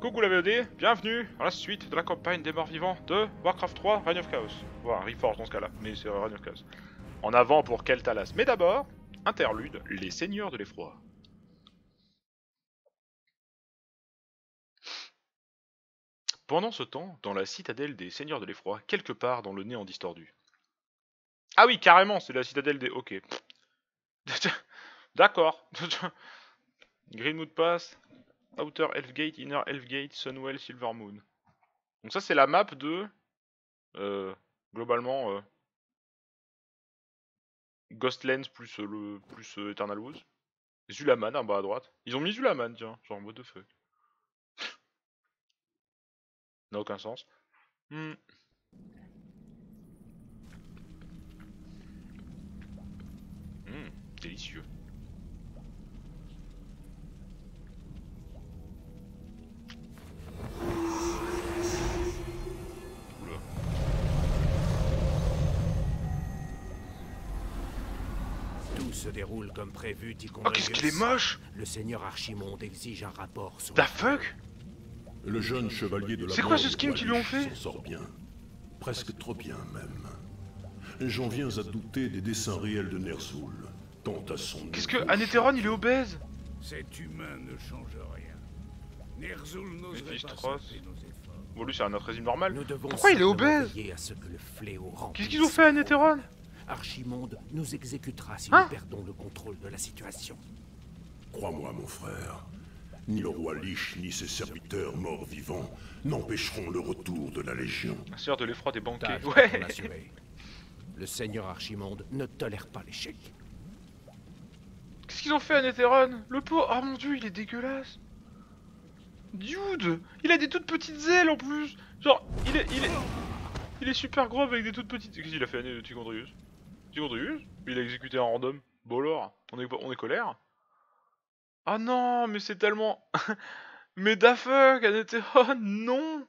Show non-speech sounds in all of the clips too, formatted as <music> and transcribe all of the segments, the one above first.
Coucou la VOD, bienvenue à la suite de la campagne des morts vivants de Warcraft 3 Reign of Chaos. Voilà, Reforge dans ce cas-là, mais c'est Reign of Chaos. En avant pour Keltalas. Mais d'abord, interlude, les seigneurs de l'effroi. Pendant ce temps, dans la citadelle des seigneurs de l'effroi, quelque part dans le néant distordu. Ah oui, carrément, c'est la citadelle des... Ok. <laughs> D'accord. <laughs> Greenwood Pass, Outer Elfgate, Inner Elfgate, Sunwell, Silvermoon. Donc ça c'est la map de... Euh, globalement... Euh, Ghostlands plus, euh, le, plus Eternal Woods. Zulaman en bas à droite. Ils ont mis Zulaman, tiens. Genre, what the fuck. N'a aucun sens. Hmm. Hmm, délicieux. Se déroule comme prévu. Oh, qu'est-ce qu'il est moche Le seigneur Archimonde exige un rapport sur... The fuck Le jeune chevalier de la C'est quoi ce skin qu'ils lui ont fait s'en sort bien. Presque trop bien, même. J'en viens à douter des dessins réels de Ner'zhul. Tant à son Qu'est-ce que... Anéthéron, il est obèse Cet humain ne change rien. Ner'zhul n'oserait pas nos efforts. Bon, lui, c'est un autre régime normal. Pourquoi il est obèse Qu'est-ce qu'ils ont fait à Anéthéron. Archimonde nous exécutera si Hein nous perdons le contrôle de la situation. Crois-moi, mon frère. Ni le roi Lich, ni ses serviteurs morts vivants n'empêcheront le retour de la Légion. Sœur de l'effroi des banquets. Ouais. Le seigneur Archimonde ne tolère pas l'échec. Qu'est-ce qu'ils ont fait à Netherun Le pauvre... Oh mon dieu, il est dégueulasse Dude Il a des toutes petites ailes en plus Genre, il est... Il est, il est super gros avec des toutes petites... Qu'est-ce qu'il a fait à Tigondrius? Il a exécuté un random. Bon alors, on est, on est colère Ah non, mais c'est tellement... <laughs> mais da fuck, Anéthéron, <laughs> non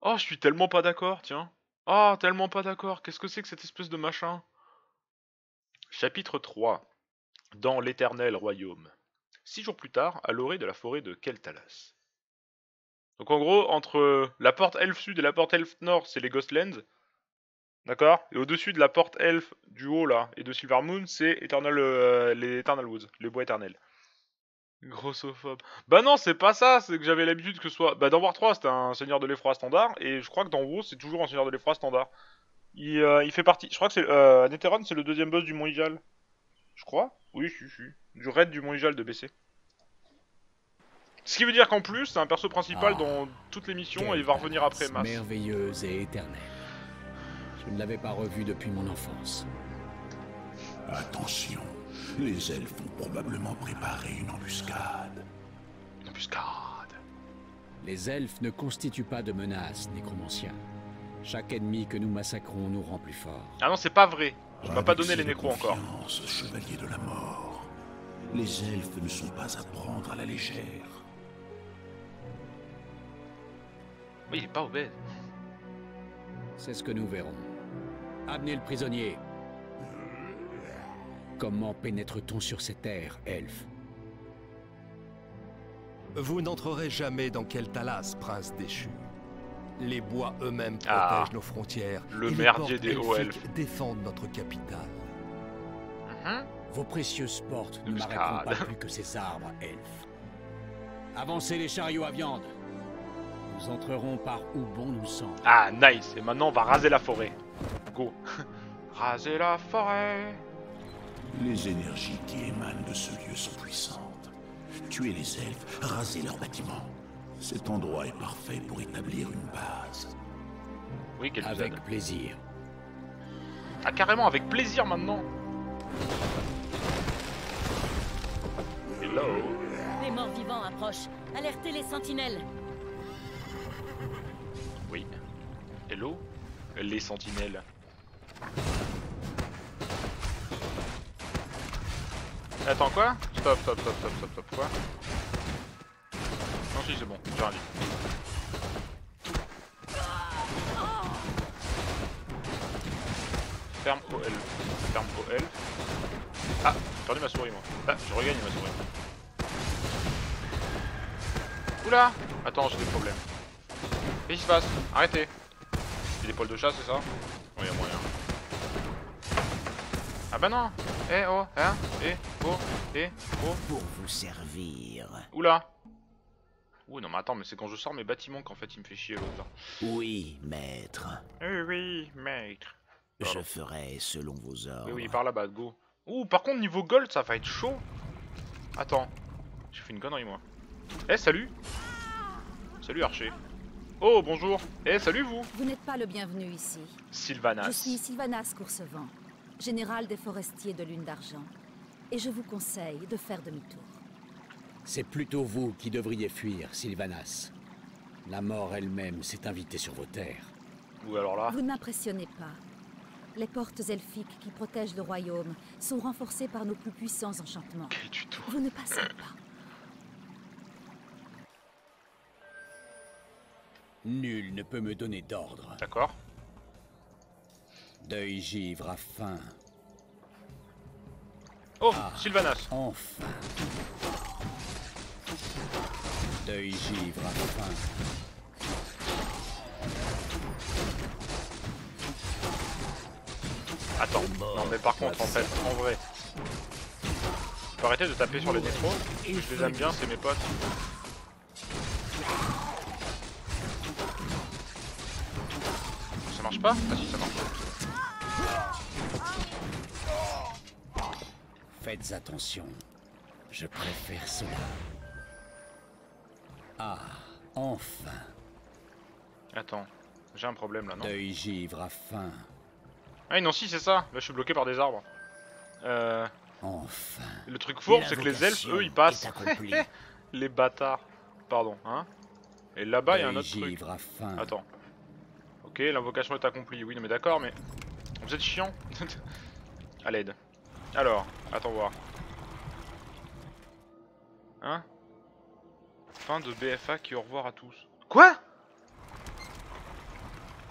Oh, je suis tellement pas d'accord, tiens. Ah, tellement pas d'accord. Qu'est-ce que c'est que cette espèce de machin? Chapitre 3 Dans l'éternel royaume. Six jours plus tard, à l'orée de la forêt de Keltalas. Donc en gros, entre la porte elfe sud et la porte elfe nord, c'est les Ghostlands. D'accord? Et au-dessus de la porte elfe du haut là, et de Silvermoon, c'est Eternal, euh, les Eternal Woods, les bois éternels. Grossophobe. Bah non, c'est pas ça, c'est que j'avais l'habitude que ce soit... Bah dans War 3, c'était un seigneur de l'effroi standard, et je crois que dans WoW, c'est toujours un seigneur de l'effroi standard. Il, euh, il fait partie... Je crois que c'est... Euh, c'est le deuxième boss du Mont Ijal. Je crois? Oui, si, si. Du raid du Mont Ijal de BC. Ce qui veut dire qu'en plus, c'est un perso principal Ah. dans toutes les missions, et il va revenir après Mass. Merveilleuse et éternelle. Je ne l'avais pas revue depuis mon enfance. Attention, les elfes ont probablement préparé une embuscade. Une embuscade. Les elfes ne constituent pas de menace, nécromancien. Chaque ennemi que nous massacrons nous rend plus forts. Ah non, c'est pas vrai. Je m'as pas donné les nécros encore. chevalier de la mort. Les elfes ne sont pas à prendre à la légère. Oui, il est pas obèse. C'est ce que nous verrons. Amenez le prisonnier. Comment pénètre-t-on sur ces terres, elfe? Vous n'entrerez jamais dans Keltalas, prince déchu. Les bois eux-mêmes Ah, protègent nos frontières. le et les merdier portes des hauts elfiques défendent notre capitale. Mhm. Vos précieuses portes ne m'arrêteront pas plus que ces arbres, elfes. Avancez les chariots à viande. Nous entrerons par où bon nous semble. Ah, nice. Et maintenant, on va raser la forêt. Go. <laughs> raser la forêt. Les énergies qui émanent de ce lieu sont puissantes. Tuez les elfes, rasez leurs bâtiments. Cet endroit est parfait pour établir une base. Oui, quel Avec plaisir. Ah, carrément, avec plaisir maintenant. Hello. Les morts vivants approchent. Alertez les sentinelles. Les sentinelles. Attends, quoi Stop, stop, stop, stop, stop, stop, quoi Non, si, c'est bon, j'ai rien. Ferme OL. Ferme OL. Ah, j'ai perdu ma souris, moi. Ah, je regagne ma souris. Oula Attends, j'ai des problèmes. Qu'est-ce qui se passe? Arrêtez C'est des poils de chat, c'est ça Oui, y'a moyen. Ah bah non Eh oh Hein Eh oh Eh oh Pour vous servir. Oula Ouh non mais attends, mais c'est quand je sors mes bâtiments qu'en fait il me fait chier l'autre. Oui, maître. Oui, oui, maître. Pardon. Je ferai selon vos ordres. Oui, oui, par là-bas, go. Ouh, par contre, niveau gold, ça va être chaud. Attends, j'ai fait une connerie, moi. Eh, salut Salut, Archer. Oh, bonjour Eh, salut, vous Vous n'êtes pas le bienvenu ici. Sylvanas. Je suis Sylvanas Coursevent, général des forestiers de Lune d'Argent. Et je vous conseille de faire demi-tour. C'est plutôt vous qui devriez fuir, Sylvanas. La mort elle-même s'est invitée sur vos terres. Ou alors là Vous ne m'impressionnez pas. Les portes elfiques qui protègent le royaume sont renforcées par nos plus puissants enchantements. Quel tuto Vous ne passerez pas. Nul ne peut me donner d'ordre. D'accord. Deuil givre à faim. Oh, Sylvanas Enfin. Deuil givre à faim. Attends, non mais par contre, en fait, en vrai... Tu peux arrêter de taper sur les métros Je les aime bien, c'est mes potes. Pas Ah si, ça marche. Faites attention. Je préfère cela. Ah, enfin. Attends, j'ai un problème là, non Deuil givre à faim. Ah non, si, c'est ça Là, je suis bloqué par des arbres. Euh... Enfin. Le truc fourbe, c'est que les elfes, eux, ils passent. <laughs> les bâtards. Pardon, hein Et là-bas, il y a un autre truc. givre à faim. Attends. Ok, l'invocation est accomplie. Oui, non, mais d'accord, mais... Vous êtes chiant. <laughs> à l'aide. Alors, attends voir. Hein? Fin de BFA qui au revoir à tous. Quoi?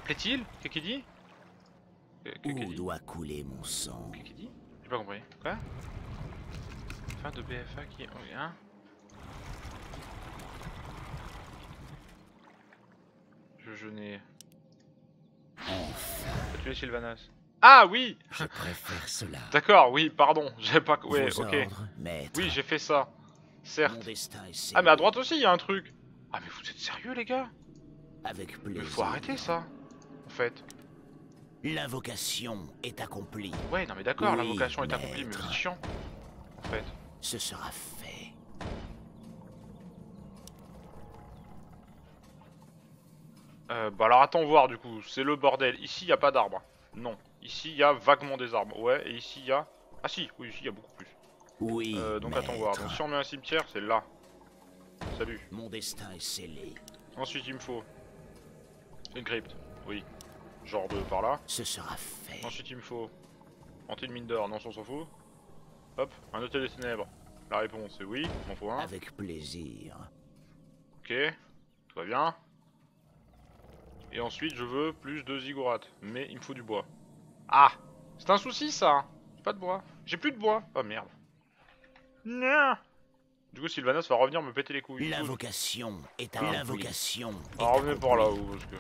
Plaît-il Qu'est-ce qu'il dit? Où dit? Doit couler mon sang? Qu'est-ce qu'il dit? J'ai pas compris. Quoi? Fin de BFA qui... oh, Hein Je, je n'ai... Sylvanas. Ah oui Je préfère cela. D'accord, oui, pardon. J'ai pas... Ouais, vos ok. ordres. Oui, j'ai fait ça. Certes. Ah mais à droite aussi, il y a un truc. Ah mais vous êtes sérieux les gars? Avec Mais plaisir. faut arrêter ça. En fait. L'invocation est accomplie. Ouais, non mais d'accord, Oui, l'invocation est accomplie, mais c'est chiant. En fait. Ce sera fait. Euh, bah alors attends voir du coup, c'est le bordel. Ici, il y a pas d'arbres. Non. Ici, il y a vaguement des arbres. Ouais, et ici, il y a... Ah si, oui, ici, il y a beaucoup plus. Oui, Euh, donc attends voir. maître. Donc si on met un cimetière, c'est là. Salut. Mon destin est scellé. Ensuite, il me faut... Une crypte. Oui. Genre de par là. Ce sera fait. Ensuite, il me faut... Hantine mine d'or. Non, on s'en fout. Hop, un hôtel des ténèbres. La réponse est oui, il m'en faut un. Avec plaisir. Ok, tout va bien. Et ensuite, je veux plus de ziggourats. Mais il me faut du bois. Ah C'est un souci, ça J'ai pas de bois. J'ai plus de bois. Oh, merde. Non Du coup, Sylvanas va revenir me péter les couilles. L'invocation est accomplie. L'invocation est Ah, revenez par accomplie. là-haut, parce que...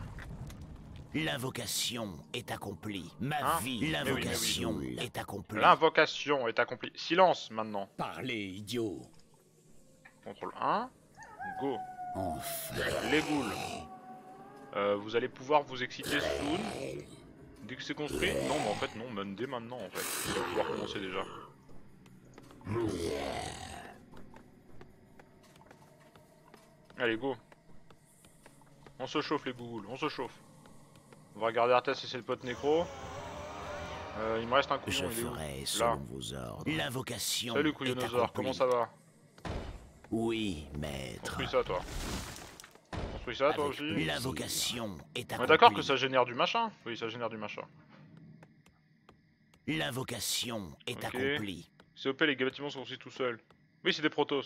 L'invocation est accomplie. Ma Hein vie. Mais oui, mais oui. L'invocation est accomplie. L'invocation est accomplie. Silence, maintenant. Parlez, idiot. Contrôle 1. Go. Enfin. Les ghouls. Euh, vous allez pouvoir vous exciter soon. Dès que c'est construit Non, mais en fait, non, même dès maintenant, en fait. Vous allez pouvoir commencer déjà. Allez, go. On se chauffe, les ghouls, on se chauffe. On va regarder Arthas et c'est le pote nécro. Euh, il me reste un Je couillon, il est où ferai Là. selon vos ordres. L'invocation Salut, accomplie. comment ça va Oui, maître. Construis ça, toi. Construis ça, toi aussi. L'invocation est On accomplie. est d'accord que ça génère du machin Oui, ça génère du machin. L'invocation est Ok. accomplie. C'est OP, les bâtiments sont aussi tout seuls. Oui, c'est des protos.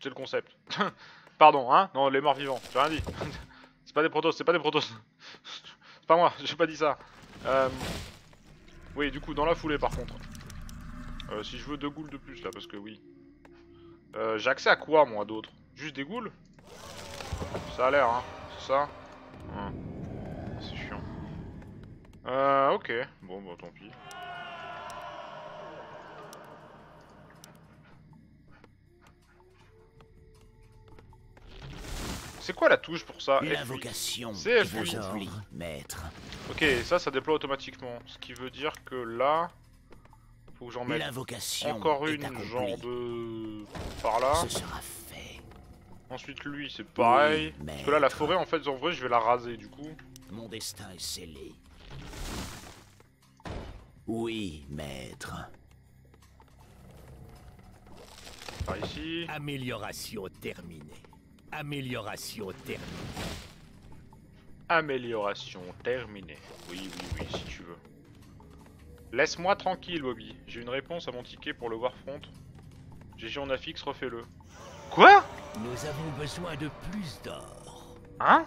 C'est le concept. <laughs> Pardon, hein Non, les morts vivants, j'ai rien dit. <laughs> c'est pas des protos, c'est pas des protos. <laughs> c'est pas moi, j'ai pas dit ça. Euh... Oui, du coup, dans la foulée par contre. Euh, si je veux deux ghouls de plus là, parce que oui. Euh, j'ai accès à quoi moi d'autre Juste des ghouls? Ça a l'air, hein. C'est ça. C'est chiant. Euh, ok. Bon, bah tant pis. C'est quoi la touche pour ça? F8 L'invocation C'est est F8. accomplie, maître. Ok, ça, ça déploie automatiquement. Ce qui veut dire que là, faut que j'en mette encore une, genre de par là. Ce sera fait. Ensuite, lui, c'est pareil. Oui, Parce que là, la forêt, en fait, en vrai, je vais la raser du coup. Mon destin est scellé. Oui, maître. Par ici. Amélioration terminée. Amélioration terminée. Amélioration terminée. Oui, oui, oui, si tu veux. Laisse-moi tranquille, Bobby. J'ai une réponse à mon ticket pour le Warfront. GG en affixe, refais-le. Quoi Nous avons besoin de plus d'or. Hein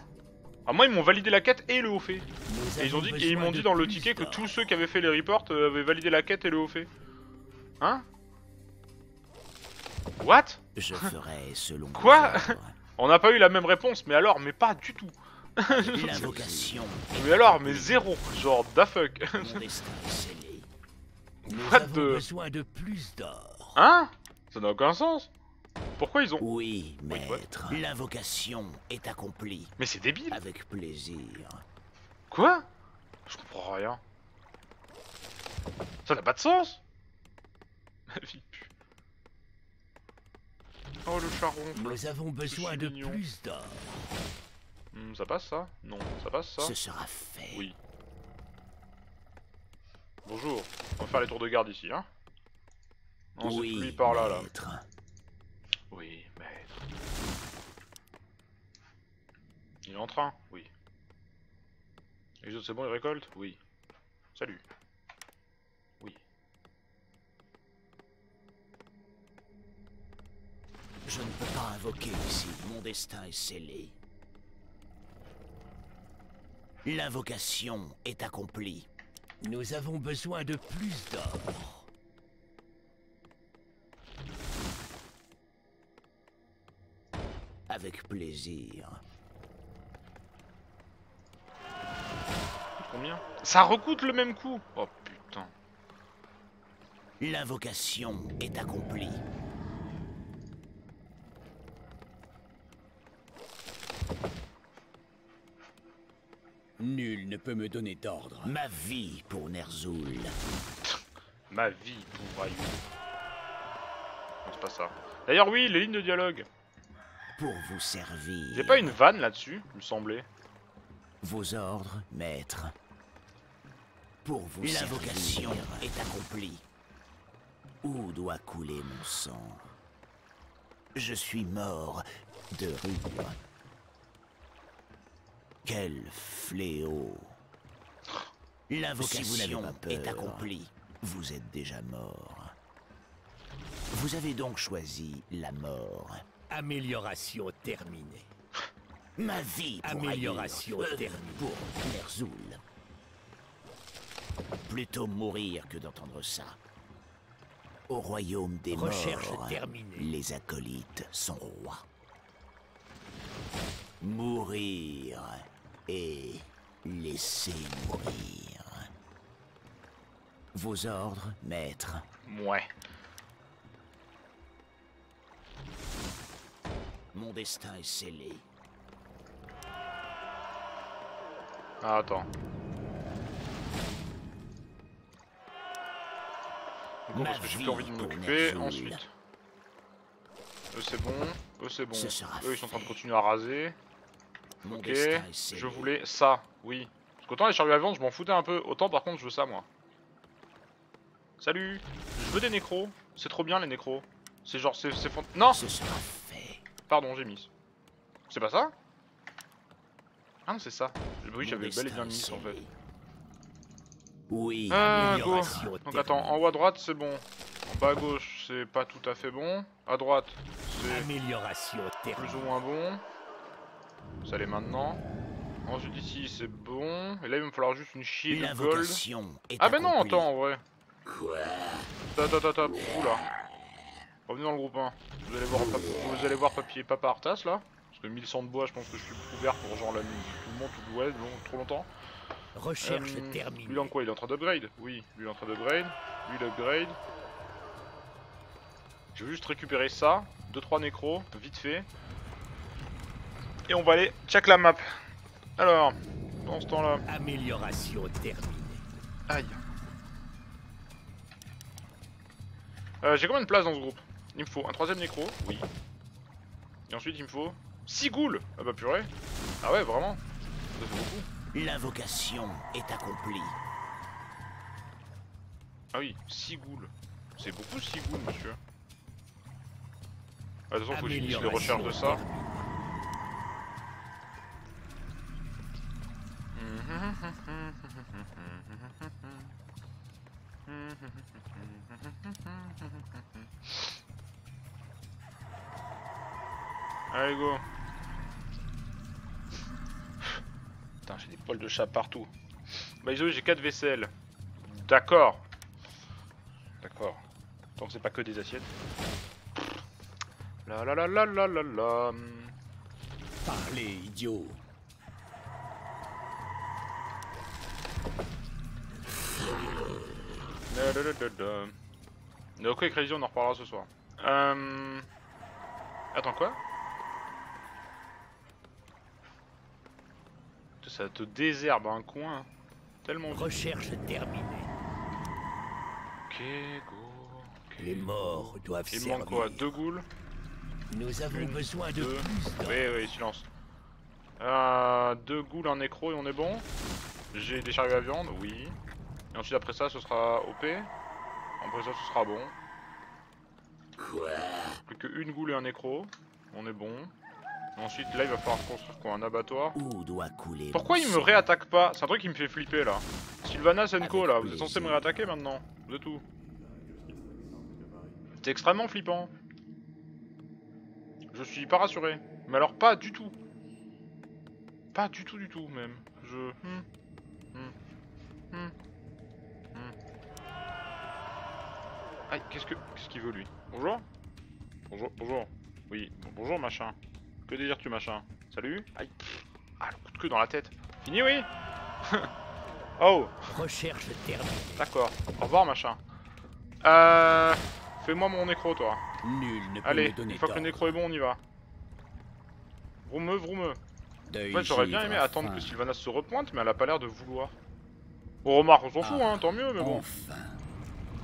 Ah, moi, ils m'ont validé la quête et le haut fait. Nous Et ils ont dit, et ils m'ont dit dans le ticket que tous ceux qui avaient fait les reports euh, avaient validé la quête et le haut fait. Hein What Je ferai selon <laughs> vos Quoi. <laughs> On n'a pas eu la même réponse, mais alors, mais pas du tout. <laughs> L'invocation Mais alors, mais zéro. Genre, da fuck. What besoin de plus d'or. Hein Ça n'a aucun sens. Pourquoi ils ont... Oui, maître. L'invocation est accomplie. Mais c'est débile. Avec plaisir. Quoi? Je comprends rien. Ça n'a pas de sens <laughs> Ma vie pue. Oh le charron. Nous avons besoin de mignon. plus d'or. Hmm, ça passe ça? Non, ça passe ça? Ce sera fait. Oui. Bonjour. On va faire les tours de garde ici, hein? Non, c'est oui, lui par là, là. Oui, maître. Il est en train Oui. Et les autres, c'est bon, ils récoltent? Oui. Salut. Oui. Je ne peux pas invoquer ici. Mon destin est scellé. L'invocation est accomplie. Nous avons besoin de plus d'or. Avec plaisir. Combien Ça recoute le même coup Oh putain. L'invocation est accomplie. Nul ne peut me donner d'ordre. Ma vie pour Ner'zhul. Ma vie pour Ryu. Non, c'est pas ça. D'ailleurs, oui, les lignes de dialogue. Pour vous servir. J'ai pas une vanne là-dessus, il me semblait. Vos ordres, maître. Pour vous L'invocation est accomplie. Où doit couler mon sang? Je suis mort de rire. Quel fléau L'invocation est accomplie. Vous êtes déjà mort. Vous avez donc choisi la mort. Amélioration terminée. Ma vie pour Amélioration terminée. Pour Ner'zhul. Plutôt mourir que d'entendre ça. Au royaume des Recherche morts, terminée. les acolytes sont rois. Mourir et laisser mourir. Vos ordres, maître? Ouais. Mon destin est scellé. Ah, attends. Ma parce que j'ai plus vie envie de m'en pour occuper. Ner'zhul. Ensuite. Eux, c'est bon. Eux, c'est bon. Ce Eux, ils sont en train de continuer à raser. Mon Ok. Je voulais ça, oui. Parce qu'autant les chariots à viande, je m'en foutais un peu. Autant, par contre, je veux ça, moi. Salut Je veux des nécros. C'est trop bien, les nécros. C'est genre, c'est... Non Ce sera fait. Pardon, j'ai mis. C'est pas ça Ah non, c'est ça. Oui, j'avais bel et bien mis, en fait. Oui, Ah, go Donc attends, en haut à droite, c'est bon. En bas à gauche, c'est pas tout à fait bon. À droite, c'est Amélioration plus ou moins bon. Ça l'est maintenant. Ensuite ici, c'est bon. Et là, il va me falloir juste une chier de gold. Ah bah non, attends, en vrai. Quoi? Attends, attends, attends. Oula. Revenez dans le groupe 1. Vous allez voir, pap- vous allez voir papier papa Arthas là. Parce que 1100 de bois, je pense que je suis couvert pour genre la nuit. Tout le monde, tout ouais, long, trop longtemps. Recherche Euh, terminée. Lui en quoi? Il est en train d'upgrade? Oui, lui il est en train d'upgrade. Lui il upgrade. Je vais juste récupérer ça. 2-3 nécros, vite fait. Et on va aller check la map. Alors, dans ce temps là. Amélioration terminée. Aïe. Euh, J'ai combien de place dans ce groupe? Il me faut un troisième nécro, oui. Et ensuite il me faut 6 ghouls Ah bah purée. Ah ouais, vraiment Ça fait beaucoup. L'invocation est accomplie. Ah oui, 6 ghouls. C'est beaucoup 6 ghouls, monsieur. Ah, de toute façon, faut que je finisse les recherches de ça. <laughs> Allez, go. Putain, j'ai des poils de chat partout. Bah, désolé, j'ai 4 vaisselles. D'accord. D'accord. Tant que c'est pas que des assiettes. La la la la la la la. Parlez, idiot. Da, da, da, da, da. Mais ok, Crazy, on en reparlera ce soir. Euh... Attends, quoi? Ça te désherbe un coin. Tellement. Recherche terminée. Ok, go. ok. Les morts doivent Il servir. manque quoi Deux ghouls Nous avons Une, besoin de deux. plus. Oui, oui, silence. Euh, deux ghouls, un nécro et on est bon. J'ai des chariots à viande, oui. Et ensuite après ça, ce sera OP. Après ça, ce sera bon. Quoi? Plus qu'une goule et un nécro. On est bon. Ensuite, là, il va falloir construire quoi Un abattoir Où doit couler Pourquoi il me réattaque pas C'est un truc qui me fait flipper là. Sylvana Senko là, vous êtes censé me réattaquer maintenant. Êtes où C'est extrêmement flippant. Je suis pas rassuré. Mais alors pas du tout. Pas du tout du tout même. Je... Hmm. Hmm. Hmm. Aïe, qu'est-ce que... Qu'est-ce qu'il veut lui? Bonjour? Bonjour, bonjour. Oui, bon- bonjour machin. Que désires-tu machin Salut Aïe. Ah, le coup de queue dans la tête. Fini, oui <laughs> Oh, Recherche terminée. d'accord. Au revoir, machin. Euh... Fais-moi mon nécro, toi. Nul ne peut Allez, me donner une fois que le nécro est bon, on y va. Vroumeux, vroumeux. En fait, j'aurais bien aimé attendre que Sylvanas se repointe, mais elle a pas l'air de vouloir. Bon, remarque, on s'en fout, Ah, hein, tant mieux, mais bon. Enfin,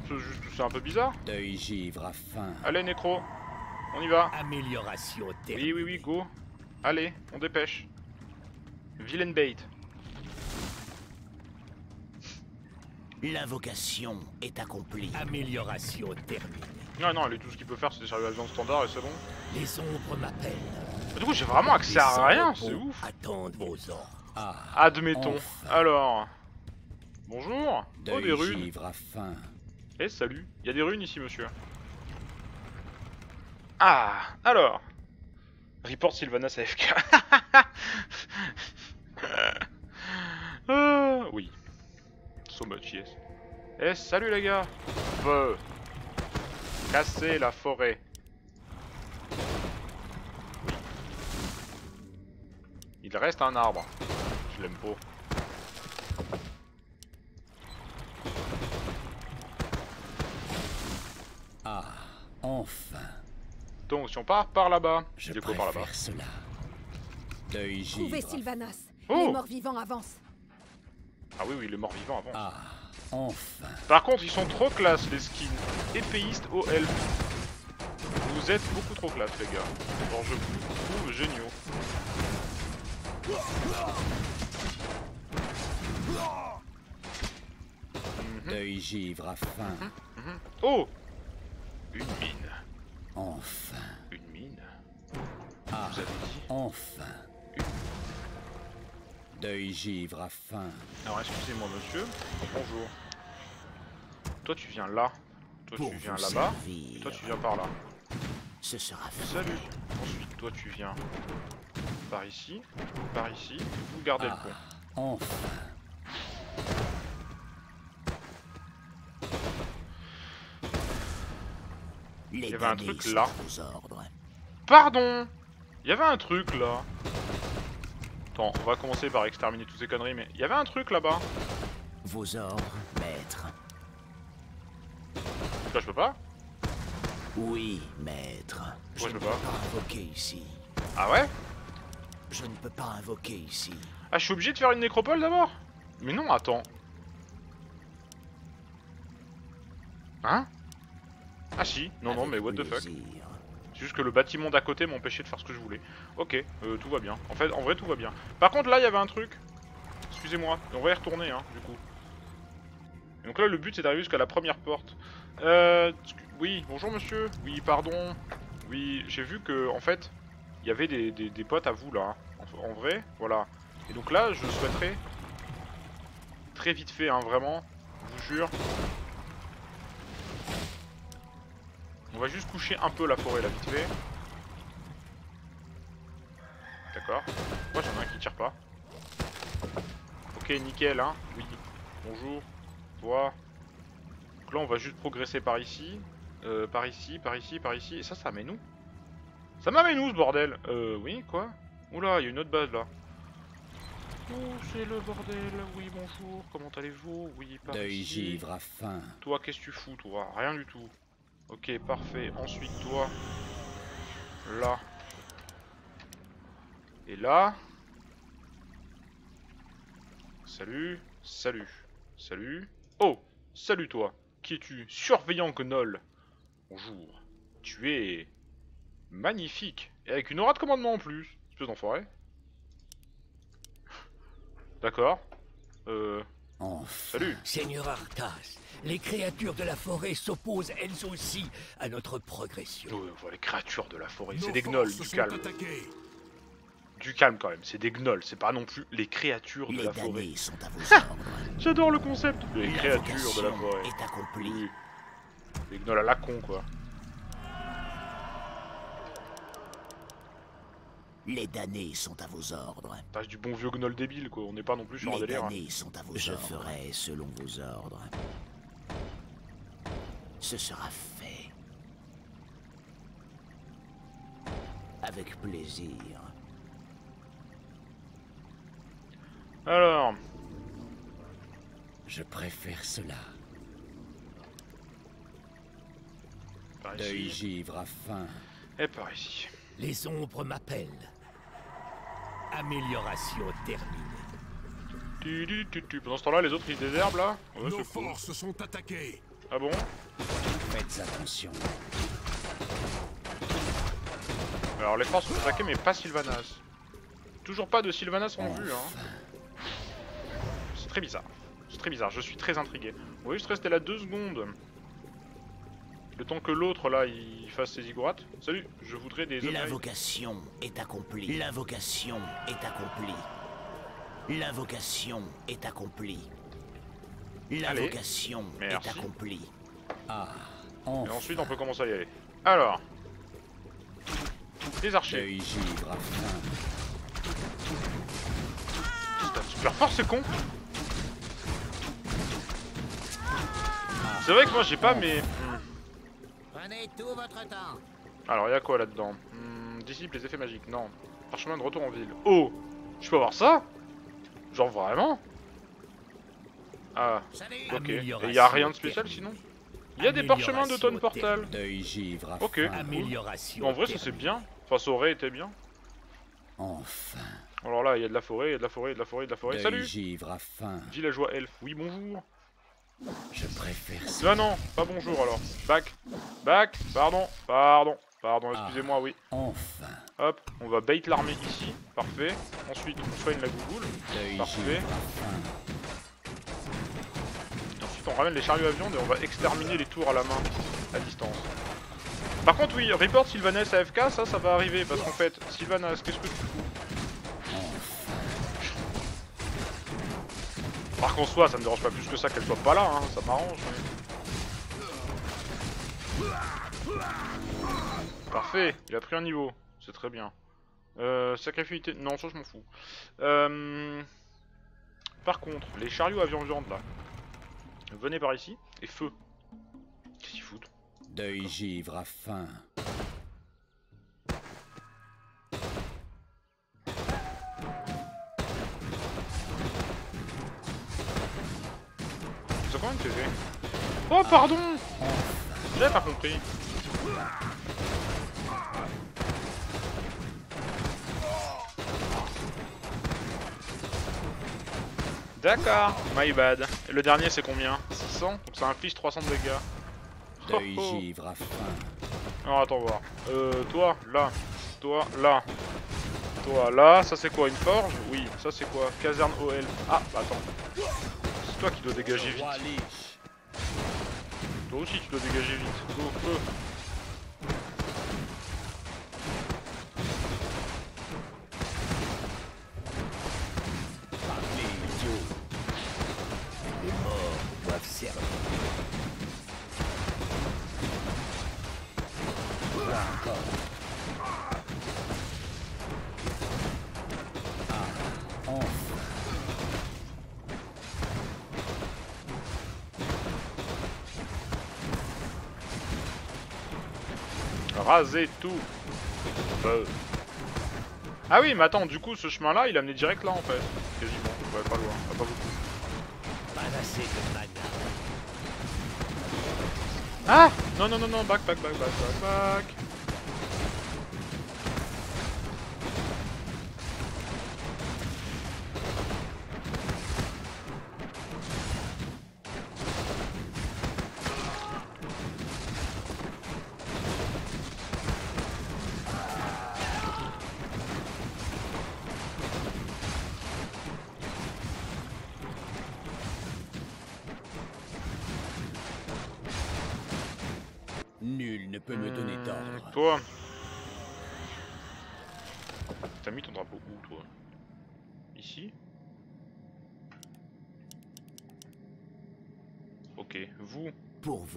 C'est juste que c'est un peu bizarre. deuil givre à fin. Allez, nécro. On y va. Amélioration. Oui, oui, oui, go. Allez, on dépêche. Villain bait. L'invocation est accomplie. Amélioration terminée. Non, non, lui, tout ce qu'il peut faire, c'est à viande standard et c'est bon. Les ombres m'appellent. Du coup, j'ai vraiment accès à rien, c'est ouf. Attendent vos ordres. Ah, Admettons. Enfin. Alors. Bonjour. Oh, des runes. à. Eh, salut. Il y a des runes ici, monsieur. Ah, alors. Report Sylvanas <laughs> AFK. Ah, oui. So much, yes. Eh, salut les gars. Feu. Casser la forêt. Il reste un arbre. Je l'aime pas. Ah, enfin. Donc, si on part par là-bas. Je quoi par là-bas cela. Deuil Trouvez givre. Sylvanas. Oh Les morts vivants avancent. Ah oui, oui, les morts vivants avant. Ah, enfin. Par contre, ils sont trop classe les skins. Épéiste au elfe. Vous êtes beaucoup trop classe, les gars. Genre, je vous trouve géniaux. Deuil givre à fin. Oh Une mine. Enfin. Une mine Ah, Vous avez dit enfin. Deuil givre à fin. Alors, excusez-moi, monsieur. Bonjour. Toi, tu viens là. Toi, Pour tu viens là-bas. Toi, tu viens par là. Ce sera fait. Salut. Ensuite, toi, tu viens par ici. Par ici. Vous gardez Ah, le pont. enfin. Les y avait un truc là. Pardon Il y avait un truc là. Attends, on va commencer par exterminer toutes ces conneries, mais il y avait un truc là-bas. Vos ordres, maître. Là, je peux pas Oui, maître. Je je peux pas. pas invoquer ici. Ah ouais? Je ne peux pas invoquer ici. Ah, je suis obligé de faire une nécropole d'abord? Mais non, attends. Hein? Ah si, non, non, mais what the fuck. C'est juste que le bâtiment d'à côté m'empêchait de faire ce que je voulais. Ok, euh, tout va bien. En fait, en vrai, tout va bien. Par contre, là, il y avait un truc. Excusez-moi, on va y retourner, hein, du coup. Et donc là, le but, c'est d'arriver jusqu'à la première porte. Euh... Oui, bonjour, monsieur. Oui, pardon. Oui, j'ai vu que, en fait, il y avait des, des, des potes à vous, là. hein. En, en vrai, voilà. Et donc là, je souhaiterais... Très vite fait, hein, vraiment. Je vous jure. On va juste coucher un peu la forêt là vite fait. D'accord. Moi j'en ai un qui tire pas. Ok nickel hein. Oui. Bonjour. Toi. Donc là on va juste progresser par ici. Euh, par ici, par ici, par ici. Et ça, ça mène où? Ça m'amène où ce bordel? Euh oui quoi? Oula, il y a une autre base là. Oh c'est le bordel? Oui bonjour. Comment allez-vous? Oui par ici. givre à faim. Toi, qu'est-ce que tu fous, toi? Rien du tout. Ok, parfait. Ensuite, toi. Là. Et là. Salut. Salut. Salut. Oh Salut, toi. Qui es-tu Surveillant Gnoll. Bonjour. Tu es... Magnifique. Et avec une aura de commandement en plus. Espèce d'enfoiré. D'accord. Euh... Enfin. Salut. Seigneur Arthas, les créatures de la forêt s'opposent elles aussi à notre progression. Voilà, les créatures de la forêt, c'est des gnolls, du calme. Du calme quand même, c'est des gnolls, c'est pas non plus les créatures de Les la forêt. sont à vos. J'adore le concept Les La créatures de la forêt. est accomplie. Oui. Les gnolls à la con quoi. Les damnés sont à vos ordres. Passe du bon vieux gnoll débile quoi, on n'est pas non plus sur un Les délire. hein. damnés sont à vos Je ordres. ferai selon vos ordres. Ce sera fait. Avec plaisir. Alors, Je préfère cela. par Deuil ici. givre à faim. Et par ici. Les ombres m'appellent. Amélioration terminée. Tu, tu, tu, tu. Pendant ce temps-là, les autres ils se désherbent là Ouais, Nos cool. forces sont attaquées. Ah bon? Faites attention. Alors les forces sont attaquées mais pas Sylvanas. Toujours pas de Sylvanas en vue hein. C'est très bizarre. C'est très bizarre, je suis très intrigué. On va juste rester là deux secondes. Le temps que l'autre là il fasse ses ziggourats. Salut, je voudrais des hommes. L'invocation est accomplie. L'invocation est accomplie. L'invocation est accomplie. L'invocation est Merci. accomplie. Ah, Et ensuite on peut commencer à y aller. Alors. Les archers. Putain, super fort c'est con C'est vrai que moi j'ai pas mes... Prenez tout votre temps. Alors il y a quoi là-dedans Hmm, Dissipe les effets magiques, non. Parchemin de retour en ville. Oh Je peux avoir ça? Genre vraiment? Ah, ok. Et il y a rien de spécial sinon? Il y a des parchemins de tonne portal. Ok. En vrai ça c'est bien. Enfin ça aurait été bien. Enfin. Alors là il y a de la forêt, il y a de la forêt, il y a de la forêt, il y a de la forêt. Salut. Villageois elfe. Oui bonjour. Je préfère ça. Non non, pas bonjour alors. Back. Back. Pardon. Pardon. Pardon, excusez-moi, oui. Enfin. Hop, on va bait l'armée ici. Parfait. Ensuite, on soigne la gougoule. Parfait. Et ensuite, on ramène les chariots à viande et on va exterminer les tours à la main, à distance. Par contre, oui, report Sylvanas AFK, ça, ça va arriver. Parce qu'en fait, Sylvanas, qu'est-ce que tu fous? Par qu'en soi, ça me dérange pas plus que ça qu'elle soit pas là, hein, ça m'arrange. mais- Parfait, il a pris un niveau, c'est très bien. Euh, sacrifier... Non, ça je m'en fous. Euh... Par contre, les chariots à viande viande là, venez par ici, et feu. Qu'est-ce qu'ils foutent? Deuil givre à faim. Oh pardon J'avais pas compris. D'accord, my bad. Et le dernier c'est combien? 600 Donc ça inflige 300 de dégâts. Oh, oh. givre à faim. Alors attends voir. Euh, toi, là. Toi, là. Toi, là. Ça c'est quoi Une forge? Oui. Ça c'est quoi? Caserne OL. Ah, bah attends. C'est toi qui dois dégager vite. Toi aussi tu dois dégager vite. Go, feu. Raser tout. Feu. Ah oui, mais attends, du coup, ce chemin-là, il a amené direct là en fait. Quasiment. Ouais, pas loin. Ah, pas beaucoup. Ah Non, non, non, non, back, back, back, back, back, back.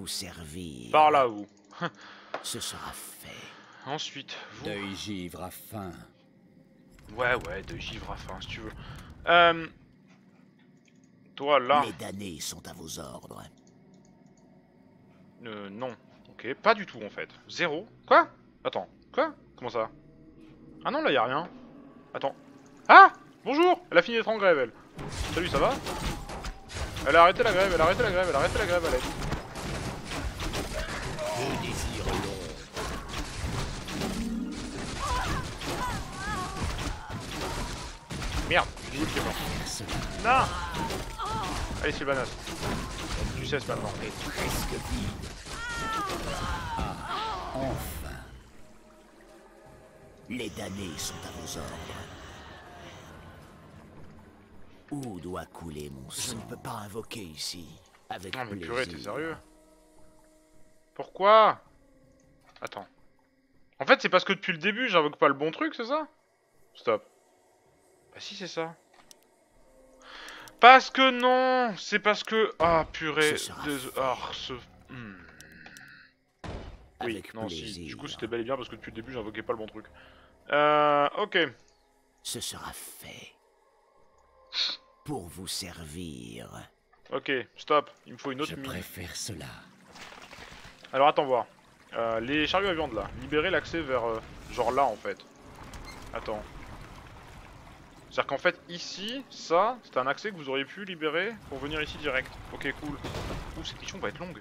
Vous servir. par là, vous. <laughs> Ce sera fait. Ensuite, vous. Deuil givre à faim. Ouais, ouais, de givre à fin, si tu veux. Euh... Toi, là. Les damnés sont à vos ordres. Euh, non. Ok, pas du tout, en fait. Zéro. Quoi? Attends, quoi? Comment ça? Ah non, là, y a rien. Attends. Ah Bonjour Elle a fini d'être en grève, elle. Salut, ça va? Elle a arrêté la grève, elle a arrêté la grève, elle a arrêté la grève, elle a... Merde, j'ai dit qui est mort. Non Allez, Sylvanas. Tu cesses maintenant. est presque vide. Enfin. Les damnés sont à vos ordres. Où doit couler mon sang Je ne peux pas invoquer ici. Avec Non mais plaisir. purée, t'es sérieux Pourquoi Attends. En fait, c'est parce que depuis le début, j'invoque pas le bon truc, c'est ça Stop. Bah si, c'est ça. Parce que non C'est parce que... Ah, purée. Ah, ce... hmm. Oui, Avec non, si. Du coup, c'était bel et bien parce que depuis le début, j'invoquais pas le bon truc. Euh... Ok. Ce sera fait. Pour vous servir. Ok, stop. Il me faut une autre Je mine. préfère cela. Alors attends voir. Euh, les chariots à viande là. Libérer l'accès vers euh, genre là en fait. Attends. C'est-à-dire qu'en fait ici, ça, c'est un accès que vous auriez pu libérer pour venir ici direct. Ok cool. Ouh cette mission va être longue.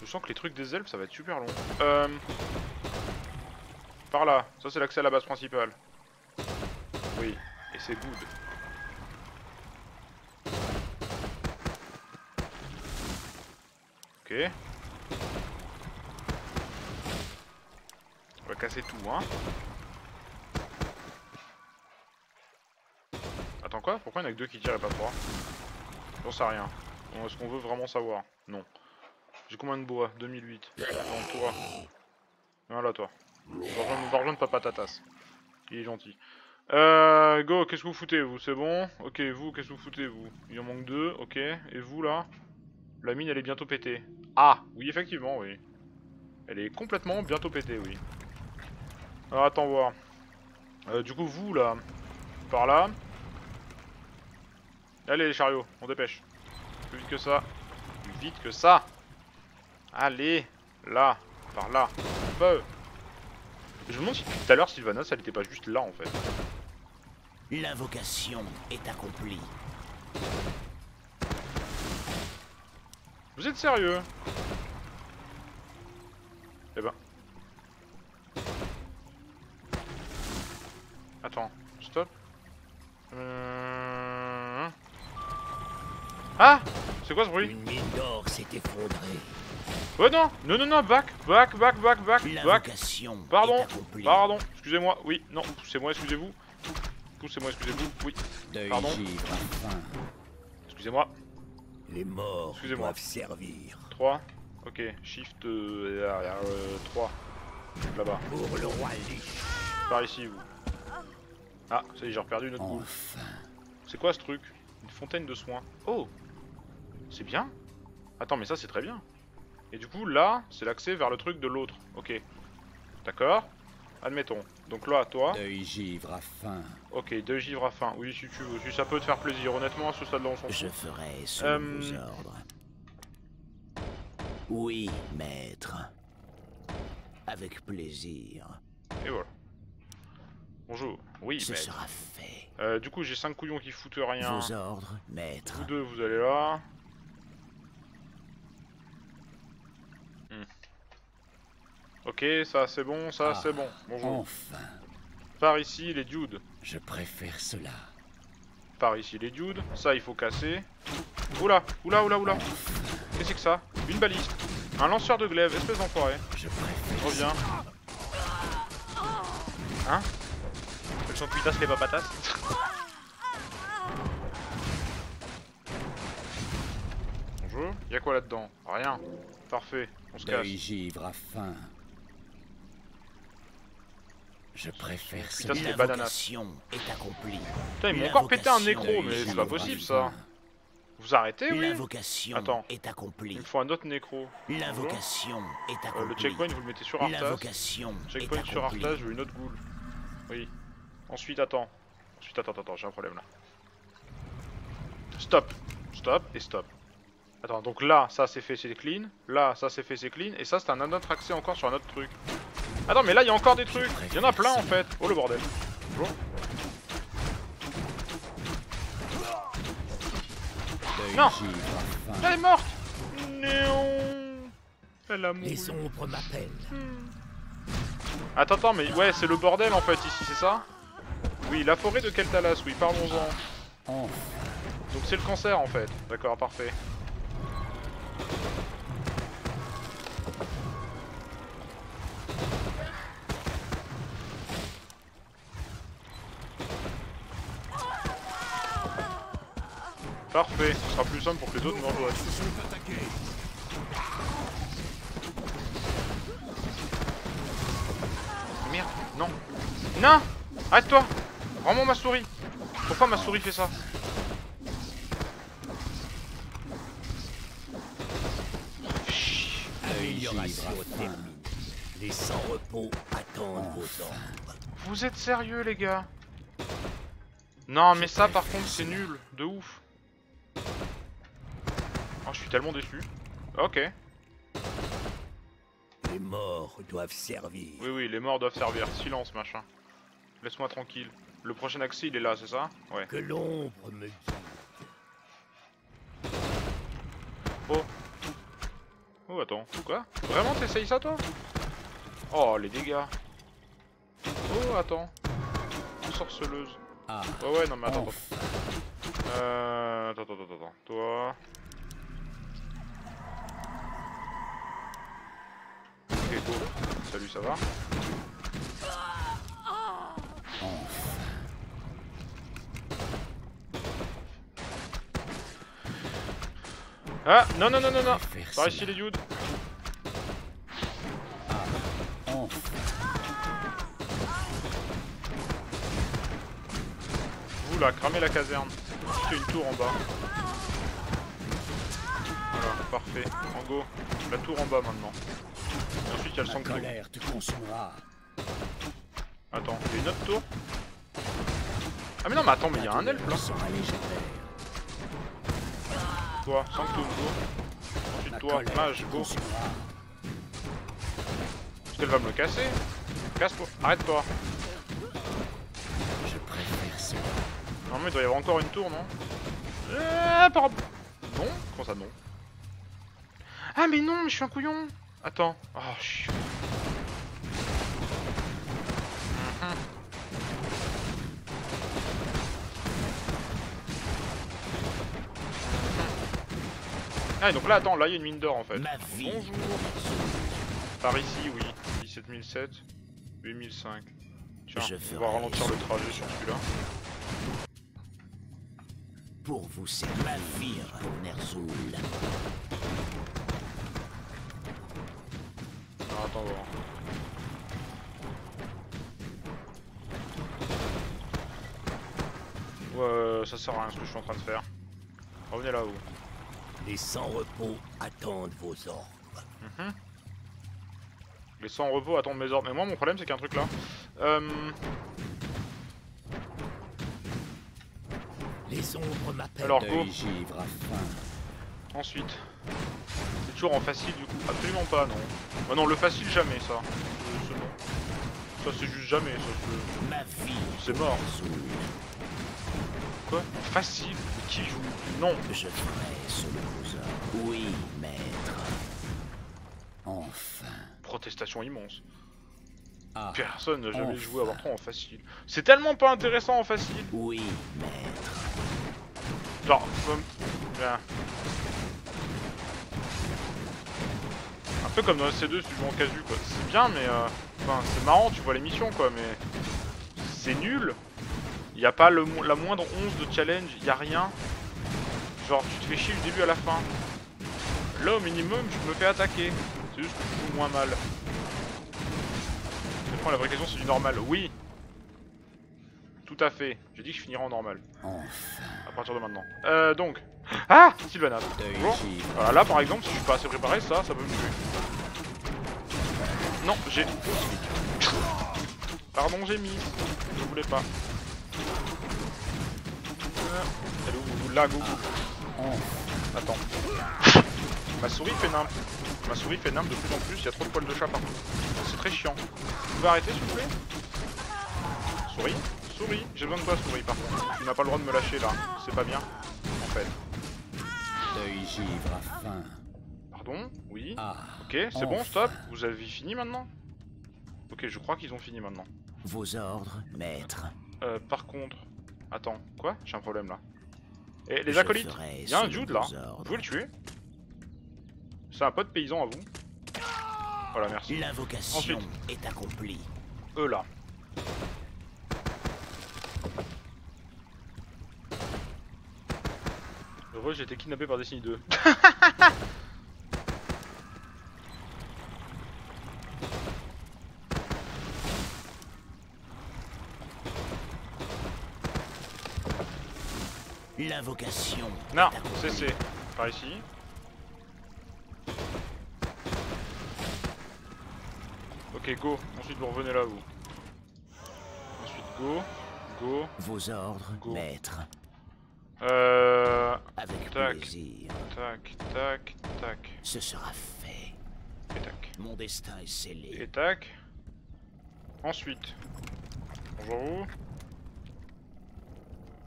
Je sens que les trucs des elfes ça va être super long. Euh... Par là, ça c'est l'accès à la base principale. Oui, et c'est good. Ok. On va casser tout, hein. Attends quoi Pourquoi il y en a que deux qui tirent et pas trois? J'en sais rien. Est-ce qu'on veut vraiment savoir Non. J'ai combien de bois? 2008. Attends, toi. Voilà, toi. Va rejoindre Papa Tatas. Il est gentil. Euh, go, qu'est-ce que vous foutez, vous? C'est bon? Ok, vous, qu'est-ce que vous foutez, vous? Il en manque deux, ok. Et vous, là? La mine, elle est bientôt pétée. Ah Oui, effectivement, oui. Elle est complètement bientôt pétée, oui. Alors, attends voir. Euh, du coup, vous, là. Par là. Allez, les chariots, on dépêche. Plus vite que ça. Plus vite que ça. Allez. Là. Par là. Feu. Je me demande si tout à l'heure Sylvanas elle était pas juste là en fait. L'invocation est accomplie. Vous êtes sérieux? Eh ben. Attends, stop. Euh... Ah C'est quoi ce bruit Une mine d'or s'est effondrée. Ouais non Non non non back Back back back back Pardon. Pardon Excusez-moi Oui Non Poussez-moi excusez-vous Poussez-moi excusez-vous Oui Pardon. Excusez-moi Les morts doivent servir. 3 Ok Shift euh, euh, 3 Là-bas Pour le roi Lich. Par ici vous Ah ça y est j'ai reperdu notre boule Enfin. C'est quoi ce truc? Une fontaine de soins. Oh C'est bien Attends, mais ça c'est très bien. Et du coup, là, c'est l'accès vers le truc de l'autre. Ok. D'accord Admettons. Donc là, toi. Givre à fin. Ok, deux givres à fin. Oui, si tu veux. Si ça peut te faire plaisir. Honnêtement, à ce stade-là, on s'en fout. Je ferai selon Euh, vos ordres. Oui, maître. Avec plaisir. Et voilà. Bonjour. Oui, Ce mais. sera fait. Euh, du coup, j'ai 5 couillons qui foutent rien. Vos ordres, maître. Vous deux, vous allez là. Ok, ça c'est bon, ça Ah, c'est bon. Bonjour. Enfin. Par ici, les dudes. Je préfère cela. Par ici, les dudes. Ça, il faut casser. Oula, oula, oula, oula. Qu'est-ce que c'est que ça? Une baliste. Un lanceur de glaive, espèce d'enfoiré. Je préfère. Reviens. Hein? Elles sont cuitas les papatas Bonjour. Y'a quoi là-dedans? Rien. Parfait. On se casse. Givre à fin. Je préfère Putain, c'est des bananas. Est accomplie. Putain, ils m'ont encore pété un nécro, mais c'est pas possible ça. Vous arrêtez, oui L'invocation Attends. est Il accomplie. me faut un autre nécro. L'invocation est Euh, accomplie. le checkpoint, vous le mettez sur Arthas. L'invocation Checkpoint sur. Arthas, je veux une autre goule. Oui. Ensuite, attends. Ensuite, attends, attends, j'ai un problème là. Stop. Stop et stop. Attends, donc là, ça c'est fait, c'est clean. Là, ça c'est fait, c'est clean. Et ça, c'est un autre accès encore sur un autre truc. Attends, mais là, il y a encore des trucs. Il y en a plein en fait. Oh le bordel. Bonjour. Non. Elle est morte Non Elle a mouru. Les ombres m'appellent. Attends, attends, mais ouais, c'est le bordel en fait ici, c'est ça? Oui, la forêt de Keltalas, oui, parlons-en. Enfin. Donc c'est le cancer en fait. D'accord, parfait. Parfait, ce sera plus simple pour que les autres me rejoignent. Merde, non. Non Arrête-toi Rends-moi ma souris Pourquoi ma souris fait ça? Les sans-repos attendent vos. Vous êtes sérieux les gars? Non mais ça par contre c'est nul, de ouf. Oh je suis tellement déçu. Ok. Les morts doivent servir. Oui oui les morts doivent servir. Silence machin. Laisse-moi tranquille. Le prochain accès il est là c'est ça? Ouais. Que l'ombre me guide. Oh. Oh attends. Quoi? Vraiment t'essayes ça toi? Oh les dégâts. Oh attends. Sorceleuse. Ah. Ouais ouais non mais attends. Enfin. Euh... Attends, attends, attends, attends. Toi... Ok, go. Salut, ça va Ah Non, non, non, non, non Par ici les dudes là, cramez la caserne. C'est une tour en bas. Voilà, parfait. En go. La tour en bas maintenant. Et ensuite il y a le colère te consumera. Attends, il y a une autre tour Ah mais non mais attends mais il y a un elfe là. Toi, Sanctum, go Ensuite toi, mage, go. Parce qu'elle va me le casser. Casse-toi, arrête-toi. Je préfère ça. Normalement, il doit y avoir encore une tour, non? Euh, par... Non Comment ça, non? Ah, mais non, mais je suis un couillon Attends. Oh, je. Ah, et donc là, attends, là, il y a une mine d'or, en fait. Bonjour Par ici, oui. 17007, 8005. Tiens, Je on va ralentir le trajet sur celui-là. Pour vous, c'est ma vie pour Ner'zhul. Alors, attends, on va voir. Ouais, ça sert à rien ce que je suis en train de faire. Revenez là-haut. Les sans-repos attendent vos ordres. Mhm. Les sans repos attendent mes ordres. Mais moi, mon problème, c'est qu'il y a un truc là. Euh... Les ombres m'appellent. Alors, go. Ensuite. Toujours en facile du coup. Absolument pas, non. Bah non, le facile, jamais ça. Euh. Ça, c'est juste jamais. Ça, c'est- mort. Quoi? Facile? Qui joue? Non. Je ferai ordres. Oui, maître. Enfin. Protestation immense. Ah, Personne n'a jamais Enfin. joué à Warcraft en facile. C'est tellement pas intéressant en facile. Oui, maître. Genre. Bien. Un peu comme dans C2 si tu joues en casu quoi. C'est bien mais euh... Enfin c'est marrant tu vois les missions quoi mais... C'est nul. Y a pas le mo- la moindre once de challenge, y a rien. Genre tu te fais chier du début à la fin. Là au minimum je me fais attaquer. C'est juste que je joue moins mal. Après la vraie question c'est du normal. Oui Tout à fait. J'ai dit que je finirais en normal. À partir de maintenant. Euh donc. Ah Sylvanas. givre. Voilà, là par exemple, si je suis pas assez préparé, ça, ça peut me tuer. Non, j'ai. Pardon, j'ai mis. Je voulais pas. Euh, Elle est où Là, go. Attends. Ma souris fait nimp. Ma souris fait nimp de plus en plus, il y a trop de poils de chat partout. C'est très chiant. Vous pouvez arrêter s'il vous plaît? Souris? Souris J'ai besoin de toi souris par contre. Tu n'as pas le droit de me lâcher là. C'est pas bien. En fait. Givre faim. Pardon? Oui Ah, Ok, c'est bon, stop. Vous avez fini maintenant? Ok, je crois qu'ils ont fini maintenant. Vos ordres, maître. Euh, par contre... Attends, quoi? J'ai un problème là. Et les Je acolytes Il y a un dude là. Vous pouvez le tuer C'est un pote paysan à vous. Voilà, merci. L'invocation est accomplie. Eux là. Heureux, j'ai été kidnappé par Destiny 2. <laughs> L'invocation. Non, est accomplie. cessez. Par ici. Ok, go. Ensuite, vous revenez là, vous. Ensuite, go. Go. Vos ordres, Go. maître. Euh... Avec Tac. plaisir. Tac, tac, tac. Ce sera fait. Et tac. Mon destin est scellé. Et tac. Ensuite. Bonjour vous.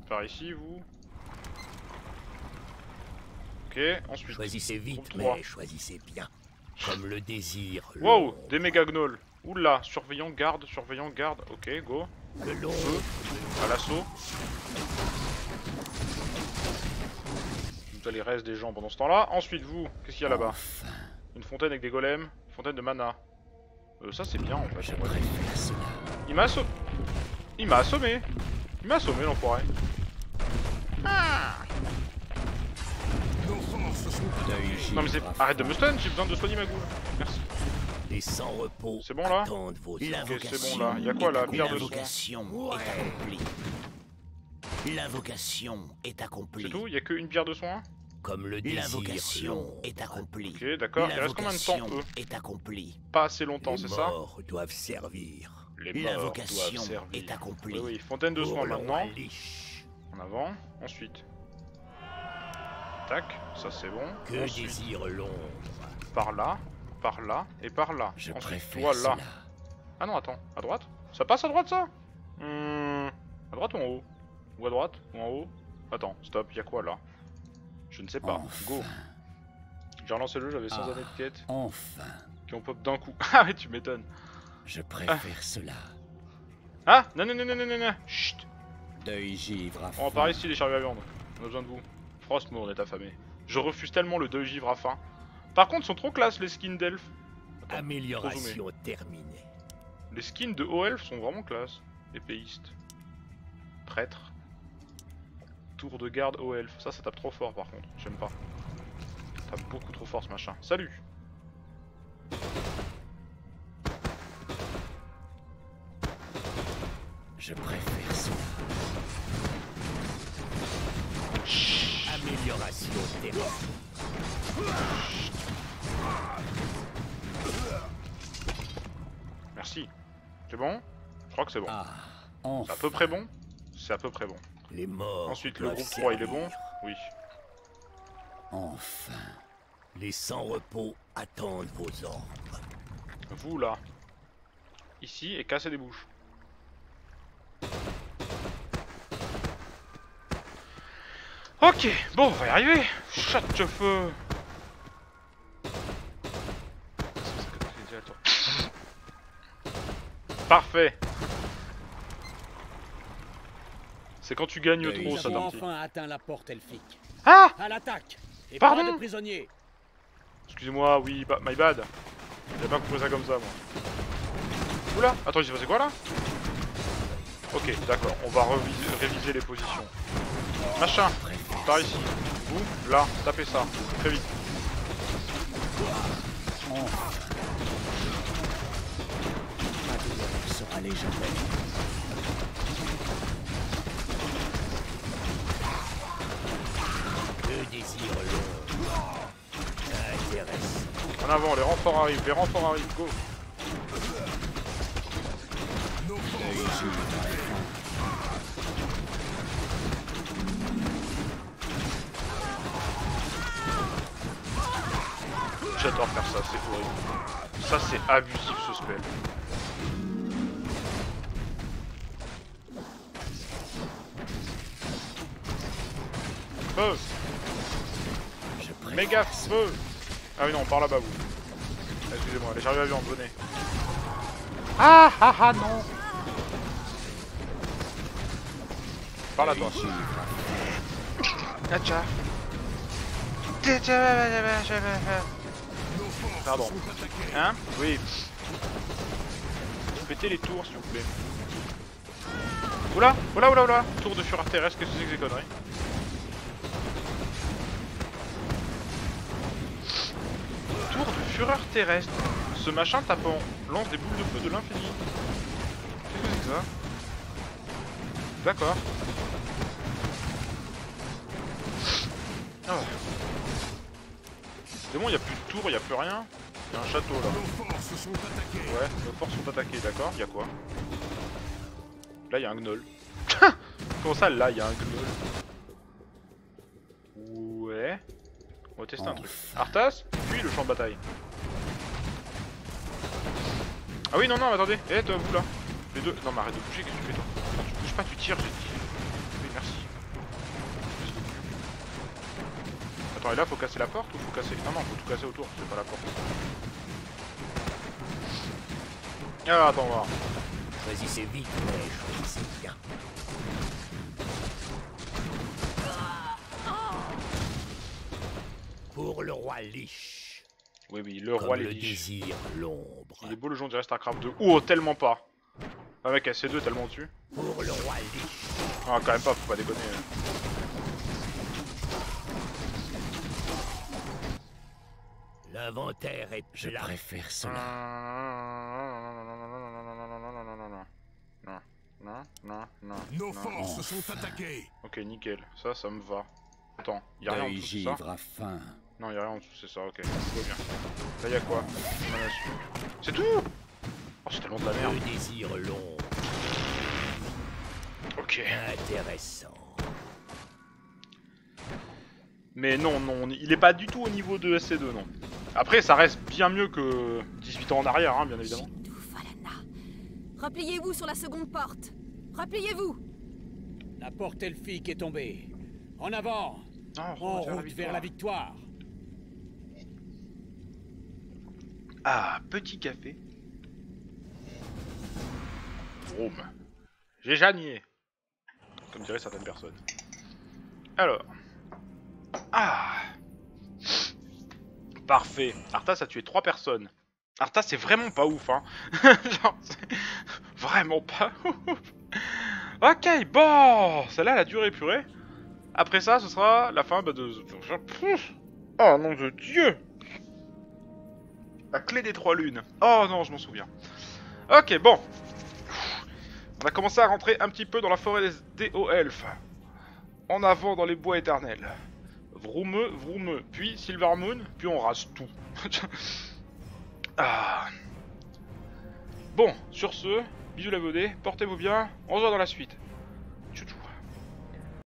Par ici, vous. Ok, ensuite. Choisissez vite, mais choisissez bien. Comme le désir. Wow, des méga gnolls. Oula, surveillant, garde, surveillant, garde. Ok, go. Le long. À l'assaut. Les restes des gens pendant ce temps-là. Ensuite, vous, qu'est-ce qu'il y a là-bas Une fontaine avec des golems, une fontaine de mana. Euh, ça c'est bien en fait. Il m'a assommé. Il m'a assommé. Il m'a assommé l'enfoiré. givre Non mais c'est... Arrête de me stun, j'ai besoin de soigner ma goule. Merci. Les sans repos. C'est bon, là. Ok, c'est bon, là. Y a quoi, là Pierre de soin. L'invocation est accomplie. L'invocation est accomplie. C'est tout Il y a qu'une pierre de soin Comme le désir. L'invocation est accomplie. Ok, d'accord. Il reste combien de temps eux est accomplie. Pas assez longtemps, Les c'est ça morts doivent servir. Les morts doivent L'invocation servir. est accomplie. Oui, oui, fontaine de Pour soin le maintenant. En avant. Ensuite. Tac, ça c'est bon. Que Ensuite, désire l'ombre par là. par là et par là. Je Ensuite, préfère toi là. cela. Ah non, attends, à droite Ça passe à droite ça Hmm, À droite ou en haut Ou à droite Ou en haut Attends, stop, y a quoi là? Je ne sais pas. Go J'ai relancé le jeu, j'avais 100 Ah. années de quête Enfin, qui ont pop d'un coup. <laughs> Ah tu m'étonnes. je préfère cela. Ah Non, non, non, non, non, non, non Chut Deuil givre à On va par ici les chariots à viande. On a besoin de vous. Frostmourne on est affamé. Je refuse tellement le deuil givre à faim. Par contre, sont trop classe les skins d'elfes. Amélioration terminée. Les skins de haut elfes sont vraiment classe. Épéiste. Prêtre. Tour de garde haut elfe. Ça, ça tape trop fort par contre. J'aime pas. Ça tape beaucoup trop fort ce machin. Salut Je préfère cela. Amélioration. Merci. C'est bon? Je crois que c'est bon. Ah, C'est à peu près bon C'est à peu près bon. Les morts. Ensuite, le groupe 3, il est bon. Oui. Enfin. Les sans-repos attendent vos ordres. Vous là. Ici et casser des bouches. Ok, bon, on va y arriver. Shut the feu. Parfait. C'est quand tu gagnes trop, ça d'un petit. enfin atteint la porte elfique. Ah À l'attaque Et Pardon pas de prisonniers Excusez-moi, oui, ba- my bad. J'avais pas compris ça comme ça, moi. Oula, attends, il s'est passé quoi là? Ok, d'accord, on va réviser les positions. Machin, par ici. Vous, là, tapez ça, très vite. Ma sera légendaire. En avant, les renforts arrivent, les renforts arrivent, go J'adore faire ça, c'est horrible. Ça, c'est abusif ce spell. Méga feu Ah oui non, par là-bas vous. Excusez-moi, les chariots à viande, venez. Ah ah ah non Par là toi. Acha. Pardon. Hein? Oui. Pétez les tours s'il vous plaît. Oula Oula oula oula Tour de fureur terrestre, qu'est-ce que c'est que ces conneries? Fureur terrestre. Ce machin tapant lance des boules de feu de l'infini. Qu'est-ce que c'est que ça? D'accord. Ah. C'est bon, il a plus de tour, il a plus rien. Il y a un château là. Nos forces sont attaquées. Ouais, nos forces sont attaquées, d'accord. Il y a quoi? Là, il y a un gnoll. <laughs> Comment ça, là, il y a un gnoll Ouais. On va tester un truc. Arthas, puis le champ de bataille. Ah oui, non, non, attendez. Eh, toi, vous là. Les deux. Non, mais arrête de bouger, qu'est-ce que tu fais toi tu bouges pas, tu tires, j'ai dit. Oui, merci. Attends, et là, faut casser la porte ou faut casser. Non, non, faut tout casser autour, c'est pas la porte. Ah, attends, on voir. Choisissez vite, mais choisissez bien. Pour le roi Lich. Oui, oui, le roi Comme les le liches. désir l'ombre. Il est beau le on dirait StarCraft 2. Oh, tellement pas. Ah, mec, C2 tellement dessus. Pour le roi Lich. Ah, quand même pas, faut pas déconner. L'inventaire est Je préfère cela. Non, non, non, non. Nos non. forces sont attaquées. Ok, nickel. Ça, ça me va. Attends, y'a rien en Deuil dessous de ça givre à faim. Non, y'a rien en dessous, c'est ça, ok. Tout va bien. Là, y'a quoi? C'est tout Oh, c'est tellement de la merde. Le désir l'ombre. Ok. Intéressant. Mais non, non, il est pas du tout au niveau de SC2, non. Après, ça reste bien mieux que 18 ans en arrière, hein, bien évidemment. Repliez-vous sur la seconde porte. Repliez-vous. La porte elfique est tombée. En avant Non, En route vers la route vers la victoire Ah, petit café. Vroom. J'ai janier. Comme diraient certaines personnes. Alors. Ah. Parfait. Arthas a tué trois personnes. Arthas c'est vraiment pas ouf, hein. <laughs> Genre, c'est vraiment pas ouf. Ok, bon. Celle-là, elle a duré purée. Après ça, ce sera la fin bah, de... Oh nom de Dieu la clé des trois lunes. Oh non, je m'en souviens. Ok, bon. On va commencer à rentrer un petit peu dans la forêt des, hauts elfes. En avant dans les bois éternels. Vroumeux, vroumeux. Puis Silvermoon, puis on rase tout. <laughs> ah. Bon, sur ce, bisous la VOD, portez-vous bien, on se voit dans la suite.